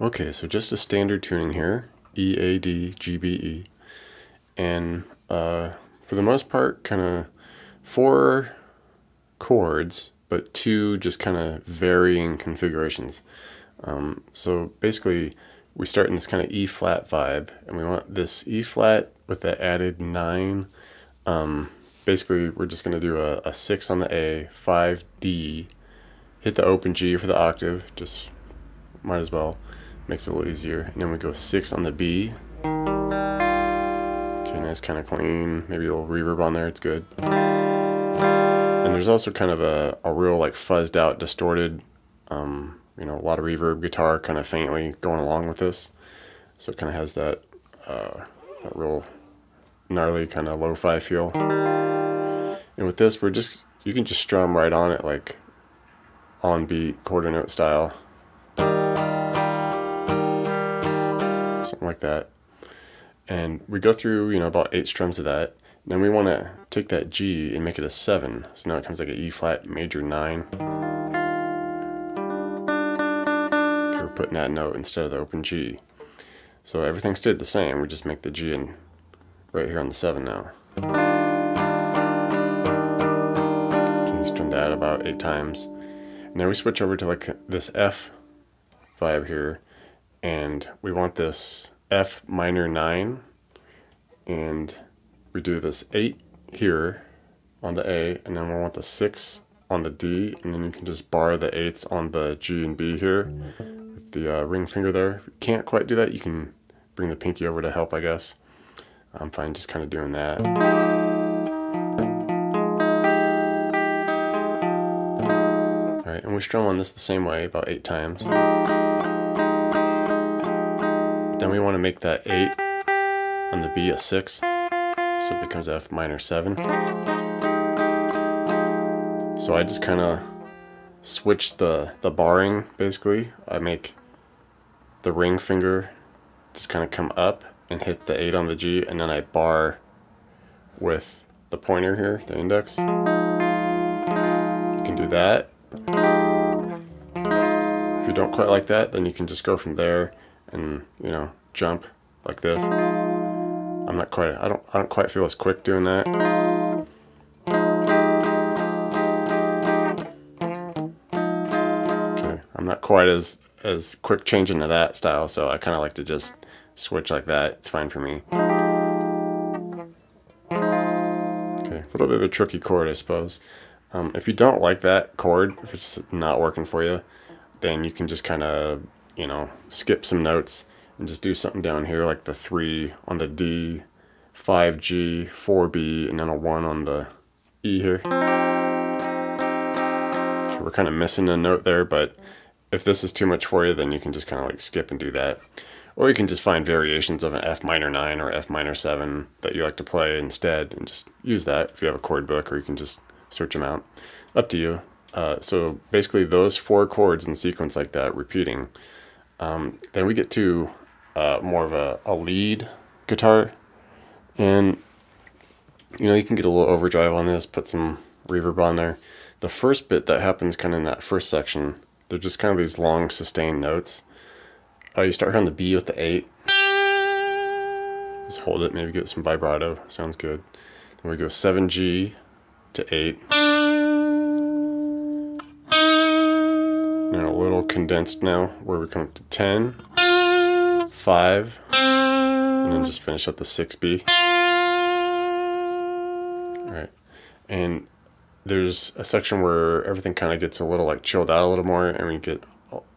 Okay, so just a standard tuning here, E, A, D, G, B, E. And uh, for the most part, kind of four chords, but two just kind of varying configurations. Um, so basically, we start in this kind of E flat vibe, and we want this E flat with the added nine. Um, basically, we're just going to do a, a six on the A, five D, hit the open G for the octave, just might as well makes it a little easier. And then we go six on the B. Okay, nice kind of clean, maybe a little reverb on there, it's good. And there's also kind of a, a real like fuzzed out, distorted, um, you know, a lot of reverb guitar kind of faintly going along with this. So it kind of has that, uh, that real gnarly kind of lo-fi feel. And with this, we're just, you can just strum right on it like on beat, quarter note style. Something like that. And we go through, you know, about eight strums of that. Then we want to take that G and make it a seven. So now it comes like an E flat major nine. Okay, we're putting that note instead of the open G. So everything stayed the same. We just make the G in right here on the seven now. Okay, strum that about eight times. And then we switch over to like this F vibe here and we want this F minor 9 and we do this 8 here on the A and then we want the 6 on the D and then you can just bar the 8s on the G and B here with the uh, ring finger there. If you can't quite do that you can bring the pinky over to help I guess. I'm fine just kind of doing that. Alright, and we strum on this the same way about 8 times. Then we want to make that 8 on the B a 6, so it becomes F minor 7. So I just kind of switch the, the barring, basically. I make the ring finger just kind of come up and hit the 8 on the G, and then I bar with the pointer here, the index. You can do that. If you don't quite like that, then you can just go from there and you know jump like this. I'm not quite I don't I don't quite feel as quick doing that. Okay, I'm not quite as as quick changing to that style, so I kind of like to just switch like that. It's fine for me. Okay, a little bit of a tricky chord, I suppose. Um, if you don't like that chord, if it's not working for you, then you can just kind of you know, skip some notes and just do something down here like the 3 on the D, 5G, 4B, and then a 1 on the E here. Okay, we're kind of missing a note there, but if this is too much for you, then you can just kind of like skip and do that. Or you can just find variations of an F minor 9 or F minor 7 that you like to play instead and just use that if you have a chord book or you can just search them out. Up to you. Uh, so basically those four chords in sequence like that, repeating, um, then we get to uh, more of a, a lead guitar. And, you know, you can get a little overdrive on this, put some reverb on there. The first bit that happens kind of in that first section, they're just kind of these long sustained notes. Uh, you start on the B with the 8. Just hold it, maybe get some vibrato. Sounds good. Then we go 7G to 8. Condensed now where we come up to 10, 5, and then just finish up the 6B. Alright, and there's a section where everything kind of gets a little like chilled out a little more and we get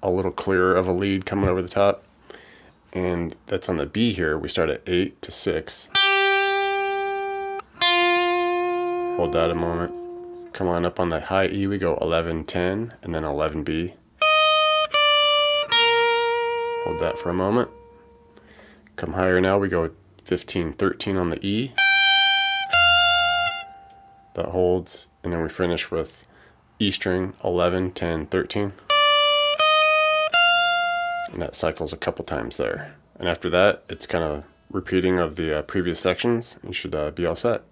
a little clearer of a lead coming over the top. And that's on the B here. We start at 8 to 6. Hold that a moment. Come on up on the high E, we go 11, 10, and then 11B. Hold that for a moment. Come higher now, we go 15, 13 on the E. That holds, and then we finish with E string 11, 10, 13. And that cycles a couple times there. And after that, it's kind of repeating of the uh, previous sections. You should uh, be all set.